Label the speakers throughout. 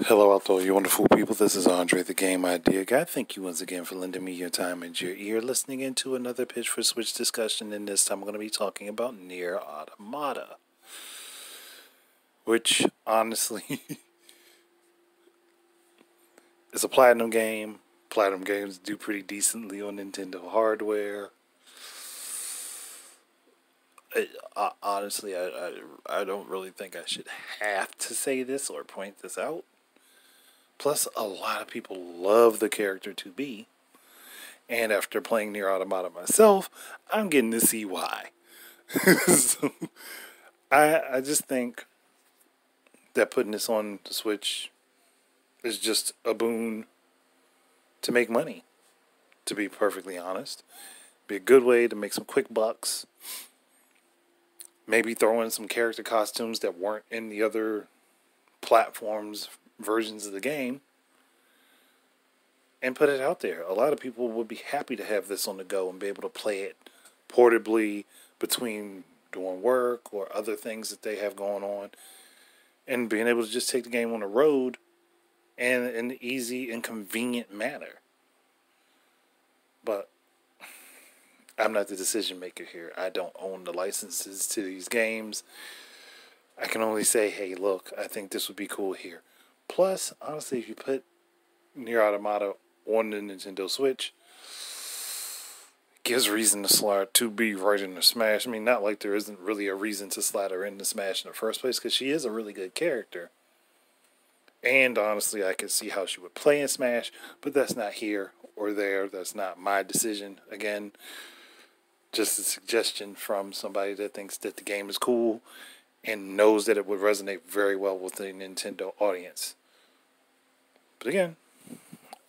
Speaker 1: Hello out there, you wonderful people. This is Andre, the Game Idea Guy. Thank you once again for lending me your time and your ear, listening into another Pitch for Switch discussion. And this time, I'm going to be talking about Nier Automata, which honestly is a platinum game. Platinum games do pretty decently on Nintendo hardware. I, uh, honestly, I, I I don't really think I should have to say this or point this out Plus, a lot of people love the character 2B. And after playing Nier Automata myself, I'm getting to see why. so, I I just think that putting this on the Switch is just a boon to make money. To be perfectly honest, be a good way to make some quick bucks. Maybe throw in some character costumes that weren't in the other platforms versions of the game and put it out there. A lot of people would be happy to have this on the go and be able to play it portably between doing work or other things that they have going on and being able to just take the game on the road in an easy and convenient manner. But I'm not the decision maker here. I don't own the licenses to these games. I can only say, hey, look, I think this would be cool here. Plus, honestly, if you put Nier Automata on the Nintendo Switch, gives reason to slide 2B right into Smash. I mean, not like there isn't really a reason to slide her into Smash in the first place, because she is a really good character. And honestly, I could see how she would play in Smash, but that's not here or there. That's not my decision. Again, just a suggestion from somebody that thinks that the game is cool and knows that it would resonate very well with the Nintendo audience. But again,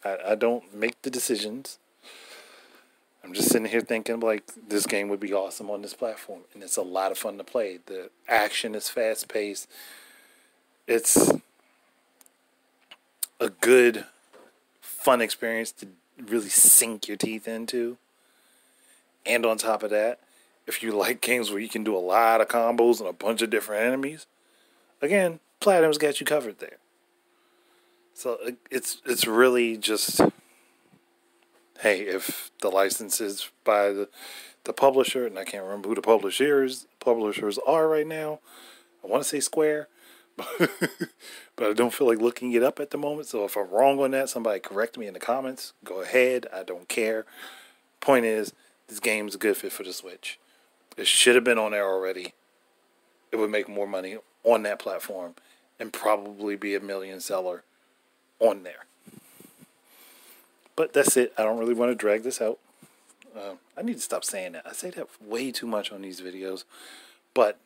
Speaker 1: I, I don't make the decisions. I'm just sitting here thinking like this game would be awesome on this platform, and it's a lot of fun to play. The action is fast paced. It's a good, fun experience to really sink your teeth into. And on top of that, if you like games where you can do a lot of combos and a bunch of different enemies, again, Platinum's got you covered there. So uh, it's it's really just hey, if the license is by the the publisher, and I can't remember who the publishers publishers are right now. I want to say Square, but, but I don't feel like looking it up at the moment. So if I'm wrong on that, somebody correct me in the comments. Go ahead. I don't care. Point is, this game's a good fit for the Switch. It should have been on there already. It would make more money on that platform and probably be a million seller on there. But that's it. I don't really want to drag this out. Uh, I need to stop saying that. I say that way too much on these videos. But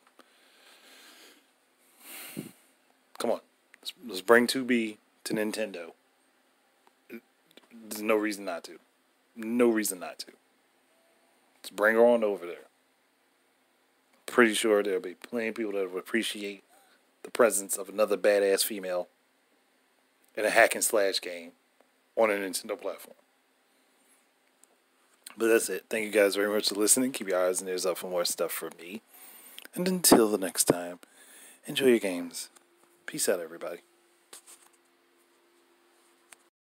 Speaker 1: come on, let's, let's bring 2B to Nintendo. There's no reason not to. No reason not to. Let's bring her on over there pretty sure there'll be plenty of people that will appreciate the presence of another badass female in a hack and slash game on a Nintendo platform. But that's it. Thank you guys very much for listening. Keep your eyes and ears up for more stuff from me. And until the next time, enjoy your games. Peace out, everybody.